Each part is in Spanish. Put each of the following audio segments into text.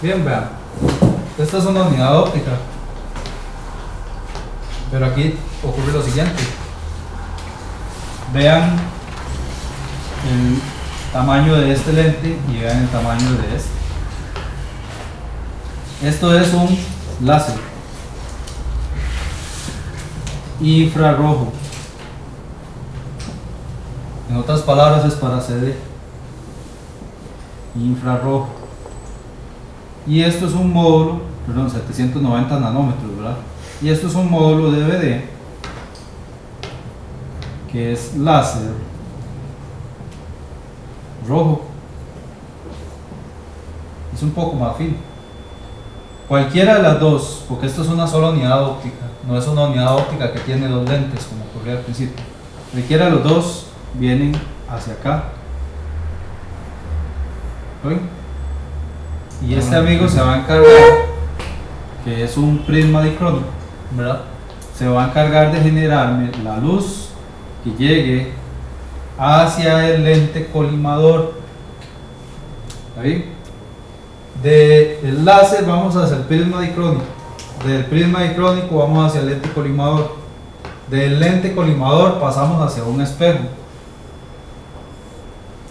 Bien, vean. Esta es una unidad óptica. Pero aquí ocurre lo siguiente. Vean el tamaño de este lente y vean el tamaño de este. Esto es un láser infrarrojo. En otras palabras es para CD infrarrojo. Y esto es un módulo, perdón, 790 nanómetros, ¿verdad? Y esto es un módulo DVD que es láser rojo. Es un poco más fino. Cualquiera de las dos, porque esto es una sola unidad óptica, no es una unidad óptica que tiene dos lentes como ocurría al principio. Cualquiera de los dos vienen hacia acá. ¿Ven? Y este amigo se va a encargar, que es un prisma dicrónico, ¿verdad? Se va a encargar de generarme la luz que llegue hacia el lente colimador. ¿Ahí? Del láser vamos hacia el prisma dicrónico. Del prisma dicrónico vamos hacia el lente colimador. Del lente colimador pasamos hacia un espejo.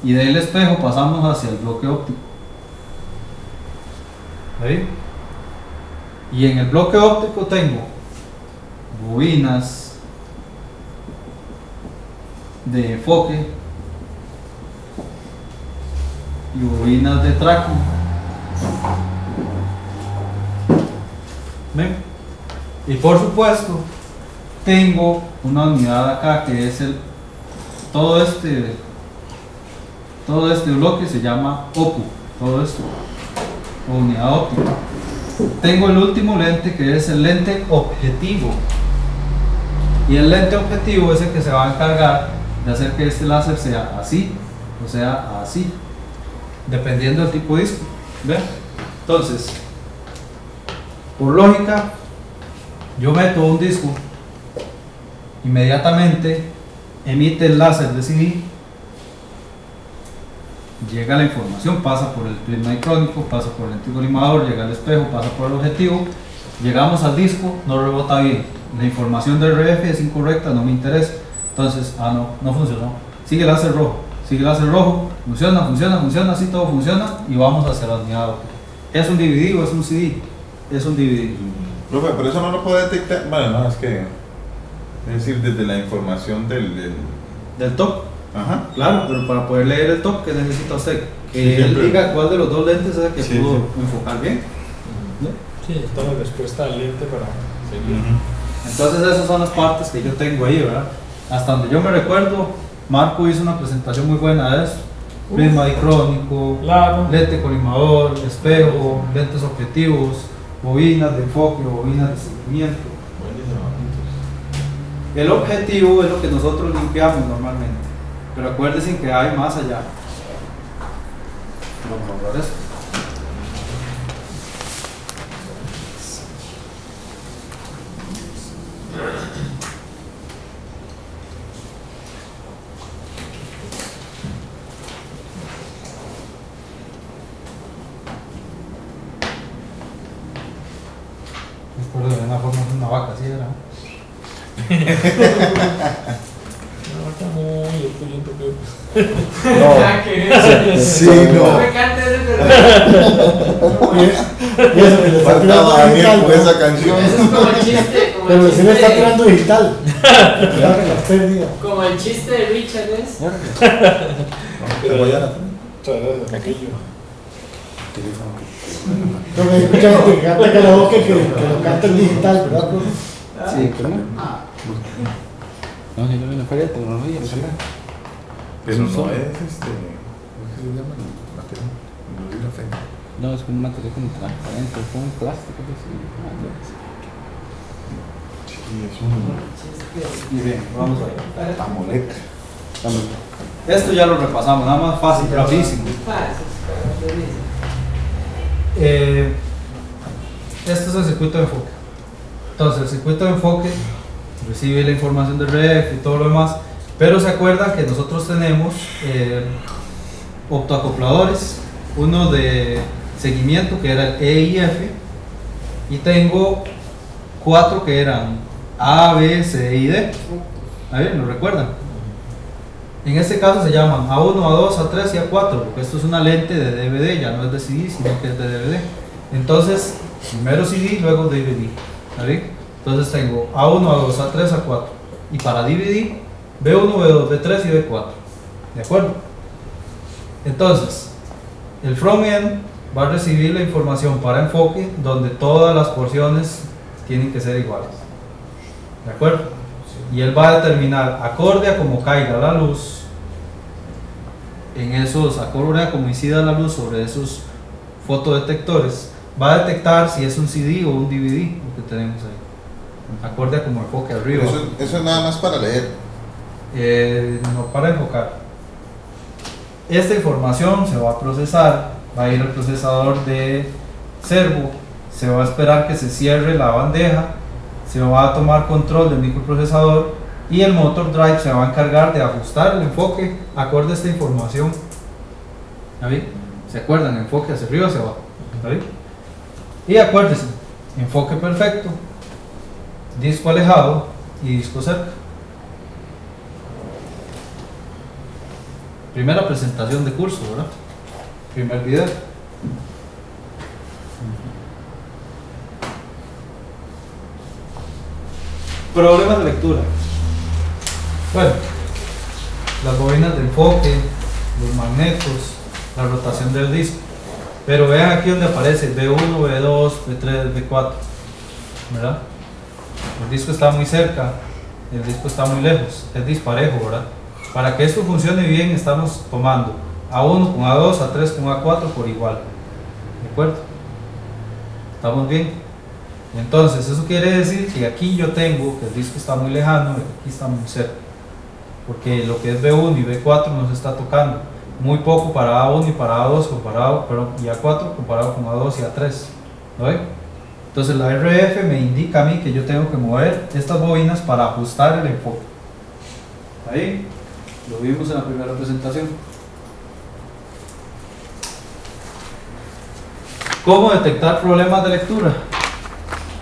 Y del espejo pasamos hacia el bloque óptico. ¿Ahí? Y en el bloque óptico tengo bobinas de enfoque y bobinas de tracking. ¿Ven? Y por supuesto, tengo una unidad acá que es el todo este todo este bloque se llama OPU, todo esto, unidad óptica. Tengo el último lente que es el lente objetivo. Y el lente objetivo es el que se va a encargar de hacer que este láser sea así, o sea así, dependiendo del tipo de disco. Entonces, por lógica, yo meto un disco, inmediatamente emite el láser de CD, llega la información, pasa por el prisma dicrónico, pasa por el lente colimador, llega al espejo, pasa por el objetivo, llegamos al disco, no rebota bien, la información del RF es incorrecta, no me interesa, entonces, ah no, no funcionó, sigue el láser rojo, sigue el láser rojo, funciona, funciona, funciona, así todo funciona y vamos hacia la unidad. ¿Es un DVD o es un CD? Es un DVD. Profe, pero eso no lo puede detectar. Bueno, no, es que. Es decir, desde la información del. del- Del top, Ajá. claro, pero para poder leer el top, ¿qué necesita usted? Que Sí, él siempre. diga cuál de los dos lentes es el que Sí, pudo sí. enfocar bien. Sí, toda la respuesta al lente para seguir. Entonces esas son las partes que yo tengo ahí, ¿verdad? Hasta donde yo me recuerdo, Marco hizo una presentación muy buena de eso. Prisma dicrónico, Claro. lente colimador, espejo, lentes objetivos, bobinas de enfoque, bobinas de seguimiento. El objetivo es lo que nosotros limpiamos normalmente, pero acuérdense que hay más allá. Vamos a borrar esto. Me acuerdo de una forma de una vaca, así era. No, está muy opulento, creo. Nada que ver. Sí, No no. me canta ese, pero. Y eso que le está tirando digital. con esa canción. Eso es como el chiste. Como Pero el si le está chiste, tirando digital. Ya que las pérdida. como el chiste de Richard es. Pero Muchas gracias, aquello. No me escucha gente que canta que, que lo canta en digital, ¿verdad? profe? Sí, No, si no viene feria de tecnología, lo saca. Pero no es Sí, sí. este. ¿Cómo es que se llama el material? No digo la fe. No, es como un material como transparente, es como un plástico. pues, sí. Ah, no. Sí, es un. y bien, vamos a ver. Vamos. Esto ya lo repasamos, nada más fácil, rapidísimo. Es. Eh, este es el circuito de enfoque. Entonces, el circuito de enfoque recibe la información del RF y todo lo demás, Pero se acuerdan que nosotros tenemos eh, optoacopladores, uno de seguimiento que era el E y F, y tengo cuatro que eran A, B, C y D. A ver, ¿lo recuerdan? En este caso se llaman A1, A2, A3 y A4, porque esto es una lente de DVD, ya no es de CD, sino que es de DVD. Entonces, primero CD, luego DVD. ¿Está bien? Entonces tengo A1, A2, A3, A4. Y para DVD, B1, B2, B3 y B4. ¿De acuerdo? Entonces, el frontend va a recibir la información para enfoque donde todas las porciones tienen que ser iguales. ¿De acuerdo? Y él va a determinar, acorde a cómo caiga la luz, en esos, acorde a cómo incida la luz sobre esos fotodetectores, va a detectar si es un CD o un DVD lo que tenemos ahí. Acorde a cómo enfoque arriba. Eso, eso es nada más para leer. Eh, no para enfocar. Esta información se va a procesar, va a ir al procesador de servo, se va a esperar que se cierre la bandeja, se va a tomar control del microprocesador y el motor drive se va a encargar de ajustar el enfoque acorde a esta información. ¿Está bien? ¿Se acuerdan? Enfoque hacia arriba, hacia abajo. ¿Está bien? Y acuérdense, enfoque perfecto, disco alejado y disco cerca. Primera presentación de curso, ¿verdad? Primer video. Problemas de lectura. Bueno, las bobinas de enfoque, los magnetos, la rotación del disco. Pero vean aquí donde aparece B1, B2, B3, B4. ¿Verdad? El disco está muy cerca, el disco está muy lejos, es disparejo, ¿verdad? Para que esto funcione bien estamos tomando A1 con A2, A3 con A4 por igual. ¿De acuerdo? ¿Estamos bien? Entonces, eso quiere decir que aquí yo tengo que el disco está muy lejano y aquí está muy cerca. Porque lo que es B1 y B4 no se está tocando. Muy poco para A1 y para A2 comparado, y A4 comparado con A2 y A3. ¿Lo ven? Entonces la RF me indica a mí que yo tengo que mover estas bobinas para ajustar el enfoque. Ahí, lo vimos en la primera presentación. ¿Cómo detectar problemas de lectura?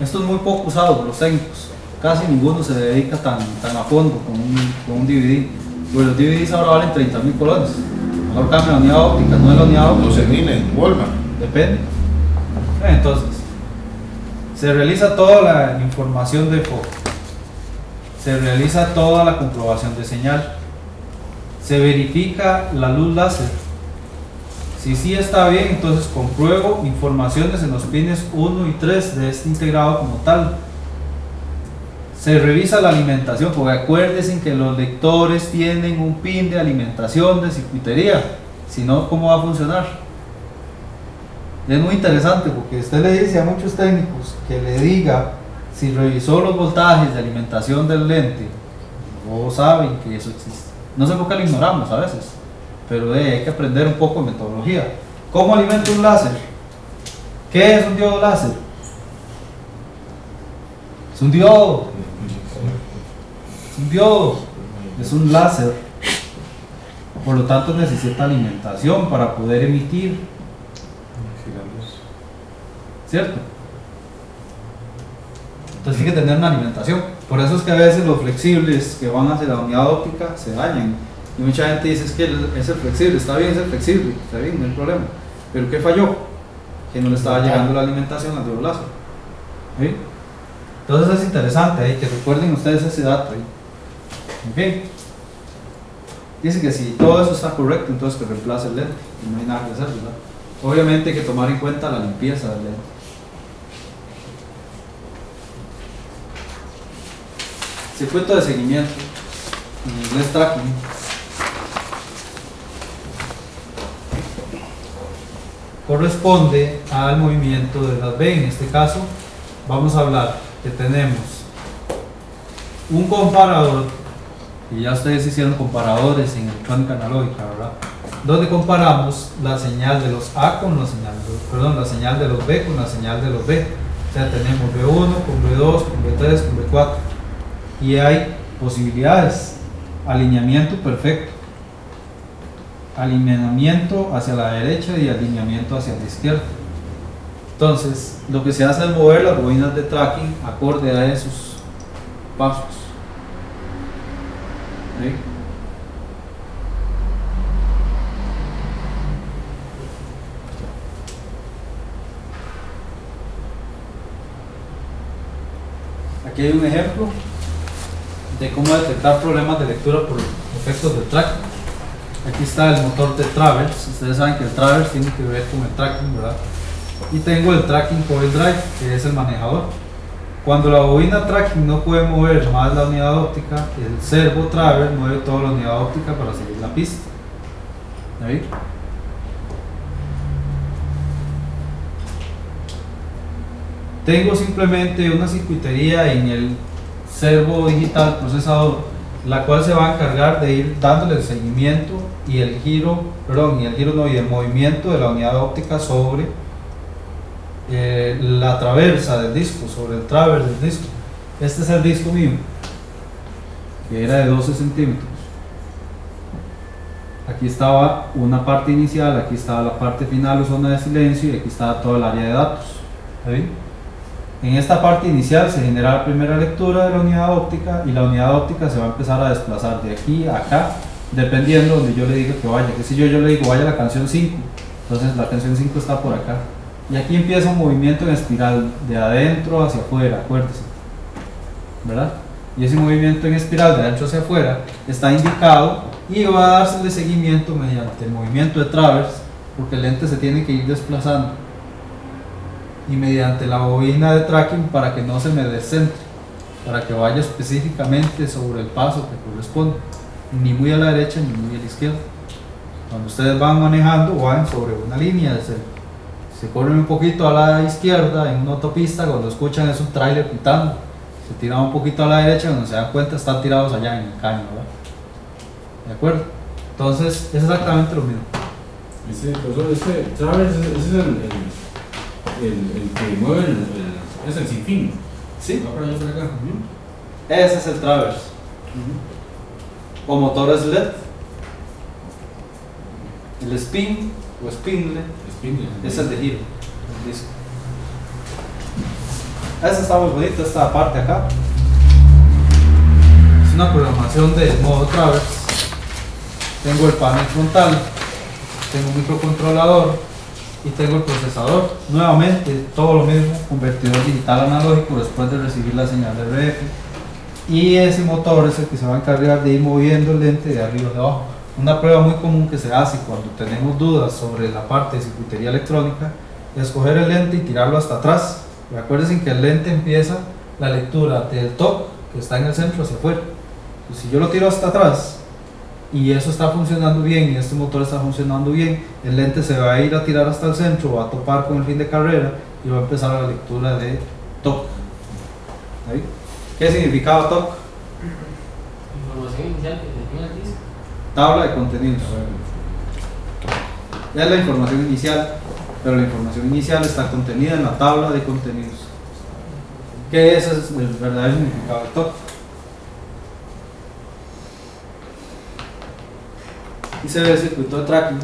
Esto es muy poco usado por los técnicos. Casi ninguno se dedica tan, tan a fondo con un, con un DVD. Pues los DVDs ahora valen 30 mil colones. Mejor cambia la unidad óptica, no es la unidad óptica. 12 mil en Walmart. Depende. Entonces, se realiza toda la información de foco. Se realiza toda la comprobación de señal. Se verifica la luz láser. Si sí está bien, entonces compruebo informaciones en los pines 1 y 3 de este integrado como tal. Se revisa la alimentación, porque acuérdense que los lectores tienen un pin de alimentación de circuitería. Si no, ¿cómo va a funcionar? Es muy interesante porque usted le dice a muchos técnicos que le diga si revisó los voltajes de alimentación del lente, o saben que eso existe. No sé por qué lo ignoramos a veces, pero eh, hay que aprender un poco de metodología. ¿Cómo alimenta un láser? ¿Qué es un diodo láser? Es un diodo. Es un diodo. Es un láser. Por lo tanto necesita alimentación para poder emitir ¿Cierto? Entonces tiene que tener una alimentación. Por eso es que a veces los flexibles que van hacia la unidad óptica se dañan. Y mucha gente dice es que es el flexible, está bien, es el flexible, está bien, no hay problema. Pero ¿qué falló? Que no le estaba llegando la alimentación al dedo. ¿Sí? Entonces es interesante ahí que recuerden ustedes ese dato ahí. En fin. Dice que si todo eso está correcto, entonces que reemplace el lente. Y no hay nada que hacer, ¿verdad? Obviamente hay que tomar en cuenta la limpieza del lente. Circuito de seguimiento, en inglés tracking. Corresponde al movimiento de las B. En este caso, vamos a hablar que tenemos un comparador, y ya ustedes hicieron comparadores en electrónica analógica, ¿verdad? Donde comparamos la señal de los A con la señal, de, perdón, la señal de los B con la señal de los B. O sea, tenemos B1 con B2, con B3, con B4 y hay posibilidades alineamiento perfecto, alineamiento hacia la derecha y alineamiento hacia la izquierda. Entonces, lo que se hace es mover las bobinas de tracking acorde a esos pasos. Aquí hay un ejemplo de cómo detectar problemas de lectura por efectos del tracking. Aquí está el motor de Travers. Ustedes saben que el Travers tiene que ver con el tracking, ¿verdad? Y tengo el tracking coil drive, que es el manejador. Cuando la bobina tracking no puede mover más la unidad óptica, el servo Travers mueve toda la unidad óptica para seguir la pista. Tengo simplemente una circuitería en el servo digital procesador, la cual se va a encargar de ir dándole el seguimiento y el giro, perdón, y el giro no, y el movimiento de la unidad óptica sobre eh, la traversa del disco, sobre el traver del disco. Este es el disco mío, que era de 12 centímetros. Aquí estaba una parte inicial, aquí estaba la parte final o zona de silencio y aquí estaba todo el área de datos. ¿Está bien? En esta parte inicial se genera la primera lectura de la unidad óptica y la unidad óptica se va a empezar a desplazar de aquí a acá, dependiendo donde yo le diga que vaya. Que si yo, yo le digo vaya a la canción 5, entonces la canción 5 está por acá. Y aquí empieza un movimiento en espiral de adentro hacia afuera, acuérdese. ¿Verdad? Y ese movimiento en espiral de adentro hacia afuera está indicado y va a darse de seguimiento mediante el movimiento de travers, porque el lente se tiene que ir desplazando y mediante la bobina de tracking para que no se me descentre, para que vaya específicamente sobre el paso que corresponde, ni muy a la derecha ni muy a la izquierda. Cuando ustedes van manejando, van sobre una línea, se, se corren un poquito a la izquierda en una autopista, cuando escuchan es un tráiler pitando, se tiran un poquito a la derecha, cuando se dan cuenta están tirados allá en el caño, ¿verdad? ¿De acuerdo? Entonces es exactamente lo mismo. Profesor, ese ese ese es el, el, el que mueve el, el- es el sinfín. Sí. Va allá acá. Ese es el Travers. O motores LED. El spin o spindle Spindle. es el de giro. el disco. Esta está muy bonita, esta parte acá. Es una programación de modo Travers. Tengo el panel frontal, tengo un microcontrolador y tengo el procesador. Nuevamente, todo lo mismo, convertidor digital analógico después de recibir la señal de RF. Y ese motor es el que se va a encargar de ir moviendo el lente de arriba a abajo. Una prueba muy común que se hace cuando tenemos dudas sobre la parte de circuitería electrónica es coger el lente y tirarlo hasta atrás. Recuerden que el lente empieza la lectura del top que está en el centro hacia afuera. Si yo lo tiro hasta atrás y eso está funcionando bien y este motor está funcionando bien, el lente se va a ir a tirar hasta el centro, va a topar con el fin de carrera y va a empezar la lectura de. ¿Ahí? ¿Qué significaba top? Información inicial que define el disco. Tabla de contenidos. Ya es la información inicial, pero la información inicial está contenida en la tabla de contenidos. Que ese es el verdadero significado de top. Se ve el circuito de tracking.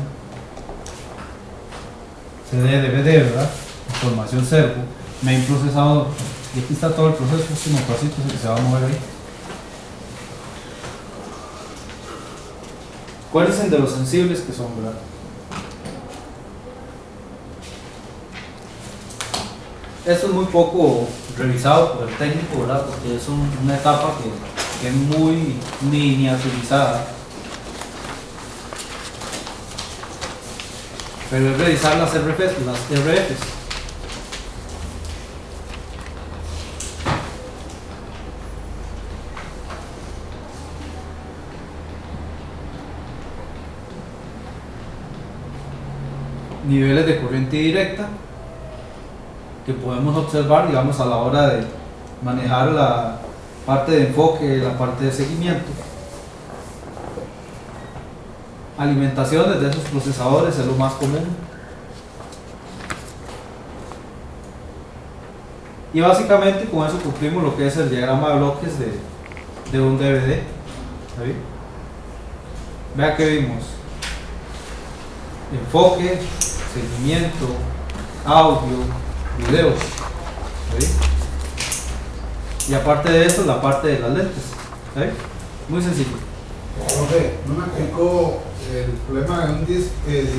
CD, DVD, ¿verdad? Información servo, main procesador. Y aquí está todo el proceso, este motorcito que se va a mover ahí. Acuérdense de los sensibles que son, ¿verdad? Esto es muy poco revisado por el técnico, ¿verdad? Porque es un- una etapa que, que es muy miniaturizada. Pero es revisar las RFs, las RFs. niveles de corriente directa que podemos observar, digamos, a la hora de manejar la parte de enfoque, la parte de seguimiento. Alimentaciones de esos procesadores es lo más común. Y básicamente con eso cumplimos lo que es el diagrama de bloques de, de un DVD. ¿Está bien? Vea que vimos enfoque, seguimiento, audio, video. ¿sí? Y aparte de eso, la parte de las lentes. ¿sí? Muy sencillo. Profe, no me explicó el problema de un disco, eh,